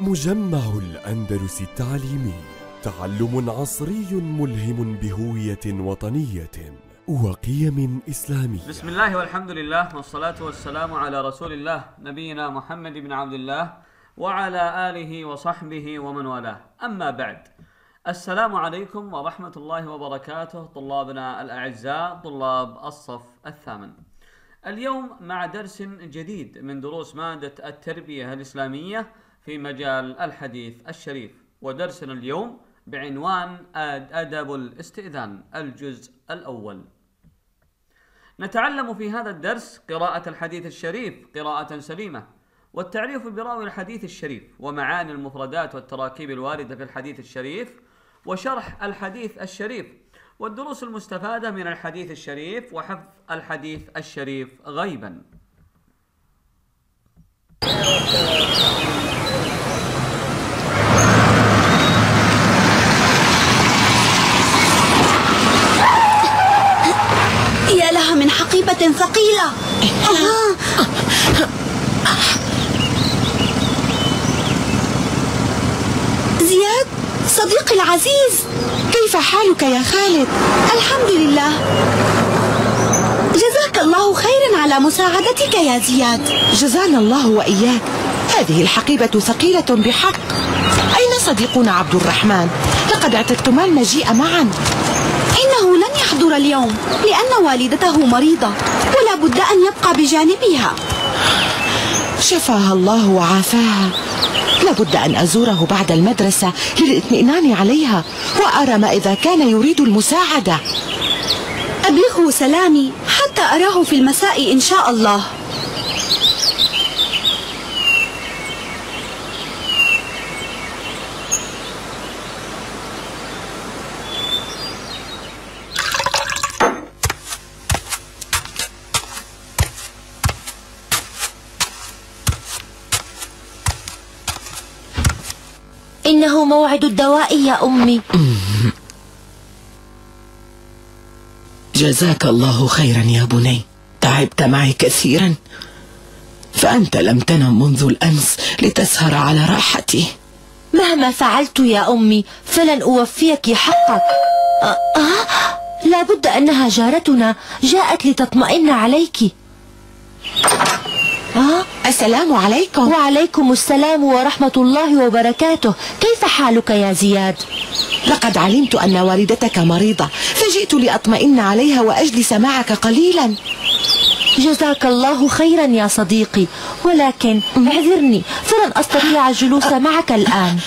مجمع الأندلس التعليمي تعلم عصري ملهم بهوية وطنية وقيم إسلامية. بسم الله والحمد لله والصلاة والسلام على رسول الله نبينا محمد بن عبد الله وعلى آله وصحبه ومن والاه. أما بعد السلام عليكم ورحمة الله وبركاته طلابنا الأعزاء طلاب الصف الثامن. اليوم مع درس جديد من دروس مادة التربية الإسلامية في مجال الحديث الشريف. ودرسنا اليوم بعنوان أدب الاستئذان الجزء الأول. نتعلم في هذا الدرس قراءة الحديث الشريف قراءة سليمة والتعريف براوي الحديث الشريف ومعاني المفردات والتراكيب الواردة في الحديث الشريف وشرح الحديث الشريف والدروس المستفادة من الحديث الشريف وحفظ الحديث الشريف غيبا. لها من حقيبة ثقيلة آه. زياد صديقي العزيز كيف حالك يا خالد؟ الحمد لله جزاك الله خيرا على مساعدتك يا زياد جزانا الله وإياك هذه الحقيبة ثقيلة بحق أين صديقنا عبد الرحمن؟ لقد أعتدتما المجيء معا إنه لن يحضر اليوم لأن والدته مريضة ولا بد أن يبقى بجانبها. شفاها الله وعافاها. لابد أن أزوره بعد المدرسة للإطمئنان عليها وأرى ما إذا كان يريد المساعدة. أبلغه سلامي حتى أراه في المساء إن شاء الله إنه موعد الدواء يا أمي. جزاك الله خيرا يا بني. تعبت معي كثيرا. فأنت لم تنم منذ الأمس لتسهر على راحتي. مهما فعلت يا أمي فلن أوفيك حقك. آه لابد أنها جارتنا جاءت لتطمئن عليك. آه السلام عليكم. وعليكم السلام ورحمة الله وبركاته. كيف حالك يا زياد؟ لقد علمت أن والدتك مريضة فجئت لأطمئن عليها وأجلس معك قليلا. جزاك الله خيرا يا صديقي. ولكن اعذرني فلن أستطيع الجلوس معك الآن.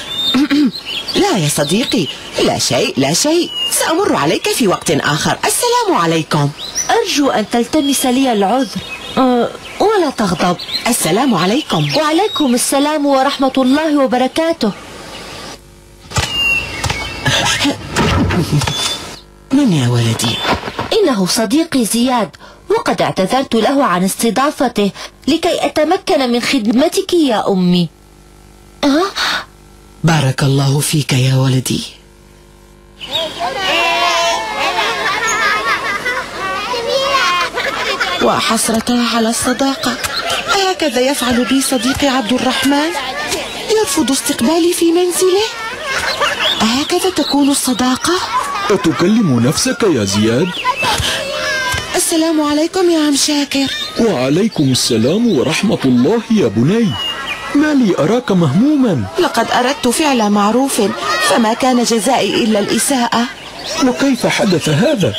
لا يا صديقي لا شيء لا شيء. سأمر عليك في وقت آخر. السلام عليكم. أرجو أن تلتمس لي العذر. أه ولا تغضب السلام عليكم وعليكم السلام ورحمة الله وبركاته من يا ولدي؟ إنه صديقي زياد وقد اعتذرت له عن استضافته لكي أتمكن من خدمتك يا أمي أه؟ بارك الله فيك يا ولدي وحسرة على الصداقة. هكذا يفعل بي صديقي عبد الرحمن؟ يرفض استقبالي في منزله. هكذا تكون الصداقة؟ أتكلم نفسك يا زياد؟ السلام عليكم يا عم شاكر. وعليكم السلام ورحمة الله يا بني. ما لي أراك مهموما. لقد أردت فعل معروف فما كان جزائي إلا الإساءة. وكيف حدث هذا؟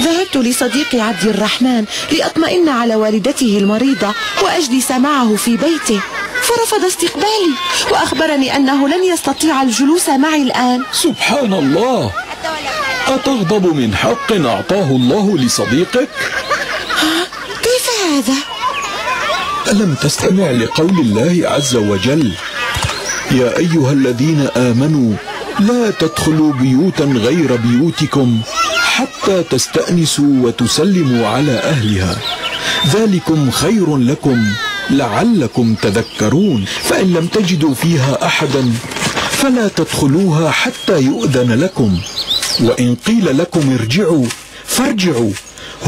ذهبت لصديقي عبد الرحمن لأطمئن على والدته المريضة وأجلس معه في بيته فرفض استقبالي وأخبرني أنه لن يستطيع الجلوس معي الآن سبحان الله أتغضب من حق أعطاه الله لصديقك؟ كيف هذا؟ ألم تستمع لقول الله عز وجل يا أيها الذين آمنوا لا تدخلوا بيوتا غير بيوتكم حتى تستأنسوا وتسلموا على أهلها. ذلكم خير لكم لعلكم تذكرون. فإن لم تجدوا فيها أحدا فلا تدخلوها حتى يؤذن لكم. وإن قيل لكم ارجعوا فارجعوا.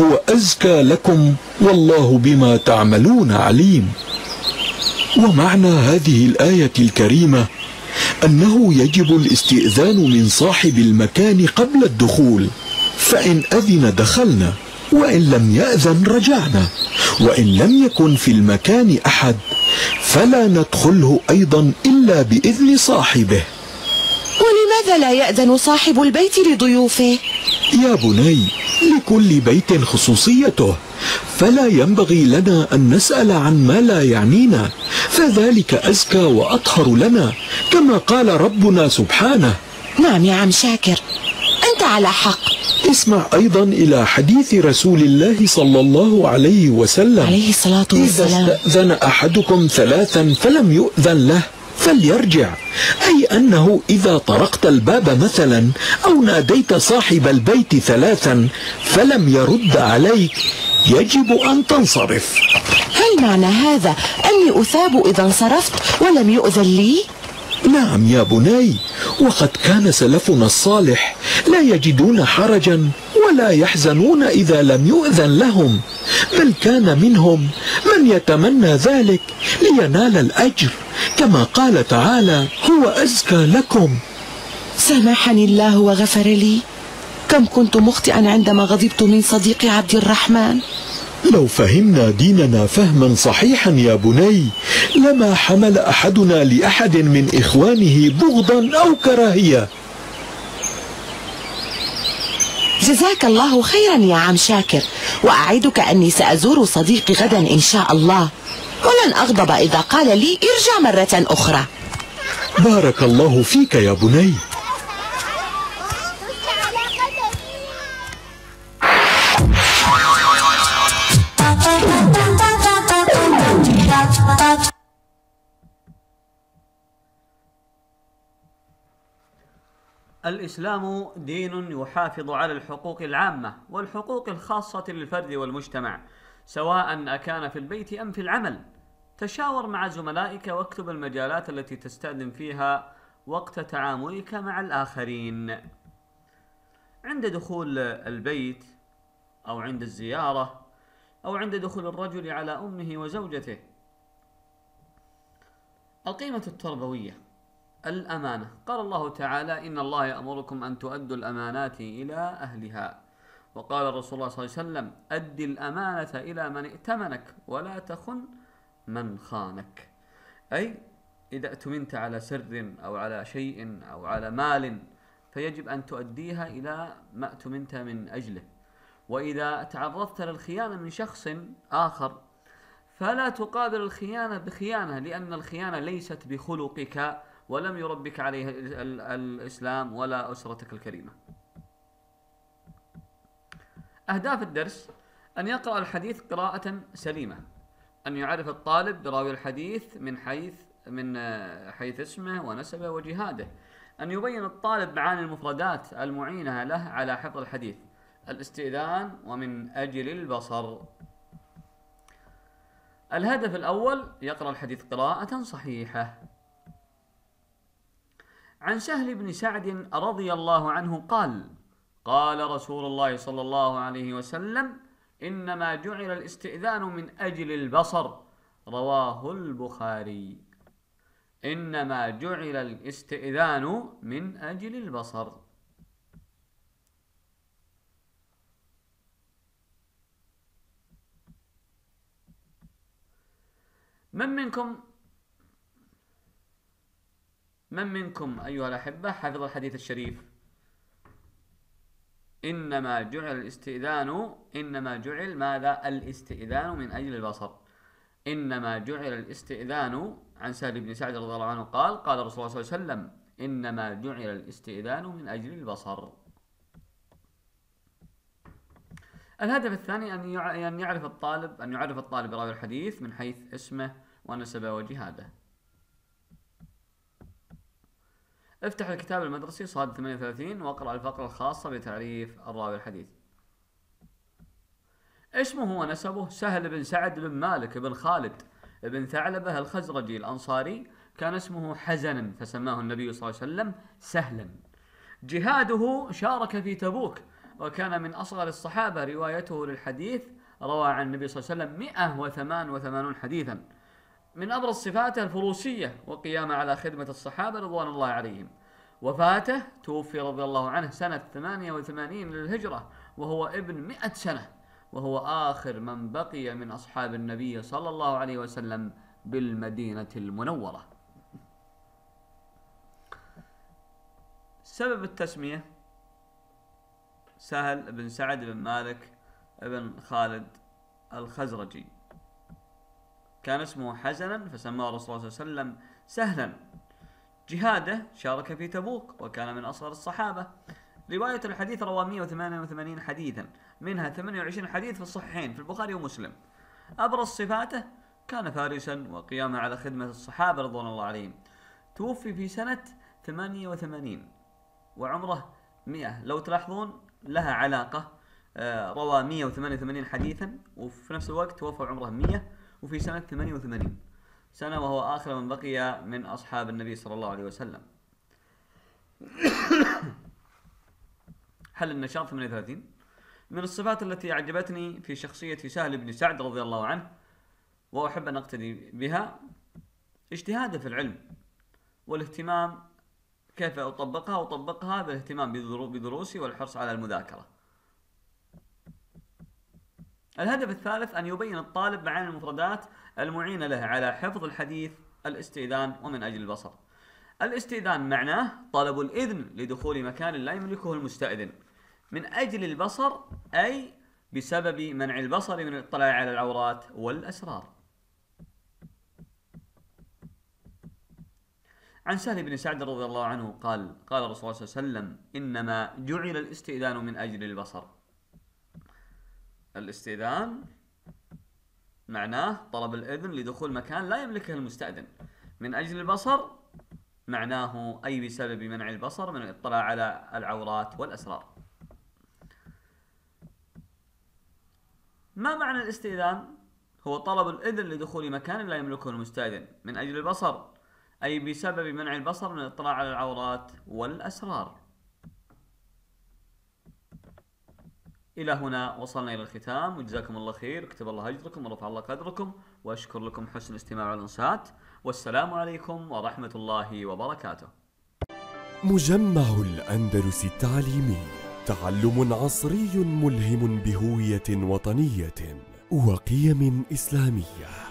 هو أزكى لكم والله بما تعملون عليم. ومعنى هذه الآية الكريمة أنه يجب الاستئذان من صاحب المكان قبل الدخول. فإن أذن دخلنا وإن لم يأذن رجعنا. وإن لم يكن في المكان أحد فلا ندخله أيضا إلا بإذن صاحبه. ولماذا لا يأذن صاحب البيت لضيوفه؟ يا بني لكل بيت خصوصيته. فلا ينبغي لنا أن نسأل عن ما لا يعنينا. فذلك أزكى وأطهر لنا. كما قال ربنا سبحانه. نعم يا عم شاكر. أنت على حق. اسمع أيضا إلى حديث رسول الله صلى الله عليه وسلم. عليه الصلاة إذا والسلام. استأذن أحدكم ثلاثا فلم يؤذن له فليرجع. أي أنه إذا طرقت الباب مثلا أو ناديت صاحب البيت ثلاثا فلم يرد عليك يجب أن تنصرف. هل معنى هذا أني أثاب إذا انصرفت ولم يؤذن لي؟ نعم يا بني وقد كان سلفنا الصالح لا يجدون حرجا ولا يحزنون إذا لم يؤذن لهم بل كان منهم من يتمنى ذلك لينال الأجر كما قال تعالى هو أزكى لكم. سامحني الله وغفر لي. كم كنت مخطئا عندما غضبت من صديقي عبد الرحمن. لو فهمنا ديننا فهما صحيحا يا بني لما حمل أحدنا لأحد من إخوانه بغضا أو كراهية. جزاك الله خيرا يا عم شاكر وأعدك أني سأزور صديقي غدا إن شاء الله. ولن أغضب إذا قال لي ارجع مرة أخرى. بارك الله فيك يا بني. الإسلام دين يحافظ على الحقوق العامة والحقوق الخاصة للفرد والمجتمع سواء أكان في البيت أم في العمل. تشاور مع زملائك واكتب المجالات التي تستأذن فيها وقت تعاملك مع الآخرين. عند دخول البيت أو عند الزيارة أو عند دخول الرجل على أمه وزوجته القيمة التربوية الأمانة. قال الله تعالى إن الله يأمركم أن تؤدوا الأمانات إلى أهلها. وقال رسول الله صلى الله عليه وسلم أد الأمانة إلى من ائتمنك ولا تخن من خانك. أي إذا اؤتمنت على سر أو على شيء أو على مال فيجب أن تؤديها إلى ما اؤتمنت من أجله. وإذا تعرضت للخيانة من شخص آخر فلا تقابل الخيانة بخيانة لأن الخيانة ليست بخلقك ولم يربك عليه ال- ال- الإسلام ولا أسرتك الكريمة. أهداف الدرس أن يقرأ الحديث قراءة سليمة أن يعرف الطالب براوي الحديث من حيث من آه، حيث اسمه ونسبه وجهاده أن يبين الطالب معاني المفردات المعينة له على حفظ الحديث الاستئذان ومن أجل البصر. الهدف الأول يقرأ الحديث قراءة صحيحة. عن سهل بن سعد رضي الله عنه قال قال رسول الله صلى الله عليه وسلم إنما جعل الاستئذان من أجل البصر. رواه البخاري. إنما جعل الاستئذان من أجل البصر. من منكم من منكم أيها الأحبة حفظ الحديث الشريف؟ إنما جعل الاستئذان إنما جعل ماذا؟ الاستئذان من أجل البصر. إنما جعل الاستئذان عن سهل بن سعد رضي الله عنه قال قال رسول الله صلى الله عليه وسلم إنما جعل الاستئذان من أجل البصر. الهدف الثاني أن يع- أن يعرف الطالب أن يعرف الطالب راوي الحديث من حيث اسمه ونسبه وجهاده. افتح الكتاب المدرسي صاد 38 واقرأ الفقرة الخاصة بتعريف الراوي الحديث. اسمه ونسبه سهل بن سعد بن مالك بن خالد بن ثعلبة الخزرجي الأنصاري. كان اسمه حزنا فسماه النبي صلى الله عليه وسلم سهلا. جهاده شارك في تبوك وكان من أصغر الصحابة روايته للحديث روى عن النبي صلى الله عليه وسلم 188 حديثا. من أبرز صفاته الفروسية وقيامه على خدمة الصحابة رضوان الله عليهم. وفاته توفي رضي الله عنه سنة 88 للهجرة وهو ابن 100 سنة وهو آخر من بقي من أصحاب النبي صلى الله عليه وسلم بالمدينة المنورة. سبب التسمية سهل بن سعد بن مالك بن خالد الخزرجي. كان اسمه حزنا فسماه الرسول صلى الله عليه وسلم سهلا. جهاده شارك في تبوك وكان من أصغر الصحابة. رواية الحديث روى 188 حديثا. منها 28 حديث في الصحيحين في البخاري ومسلم. أبرز صفاته كان فارسا وقيامه على خدمة الصحابة رضوان الله عليهم. توفي في سنة 88 وعمره 100 لو تلاحظون لها علاقة آه، روى 188 حديثا وفي نفس الوقت توفى عمره 100 وفي سنة 88 سنة وهو آخر من بقي من أصحاب النبي صلى الله عليه وسلم. حل النشاط 38 من الصفات التي أعجبتني في شخصية سهل بن سعد رضي الله عنه وأحب أن أقتدي بها اجتهاده في العلم والاهتمام كيف أطبقها؟ أطبقها بالاهتمام بدروسي والحرص على المذاكرة. الهدف الثالث أن يبين الطالب معاني المفردات المعينة له على حفظ الحديث الاستئذان ومن أجل البصر. الاستئذان معناه طلب الإذن لدخول مكان لا يملكه المستأذن. من أجل البصر أي بسبب منع البصر من الاطلاع على العورات والأسرار. عن سهل بن سعد رضي الله عنه قال قال الرسول صلى الله عليه وسلم إنما جعل الاستئذان من أجل البصر. الاستئذان معناه طلب الإذن لدخول مكان لا يملكه المستأذن. من أجل البصر معناه أي بسبب منع البصر؟ من الاطلاع على العورات والأسرار. ما معنى الاستئذان؟ هو طلب الإذن لدخول مكان لا يملكه المستأذن. من أجل البصر أي بسبب منع البصر؟ من الاطلاع على العورات والأسرار. إلى هنا وصلنا إلى الختام. وجزاكم الله خير. وكتب الله أجركم ورفع الله قدركم وأشكر لكم حسن الاستماع والإنصات والسلام عليكم ورحمة الله وبركاته. مجمع الأندلس التعليمي تعلم عصري ملهم بهوية وطنية وقيم إسلامية.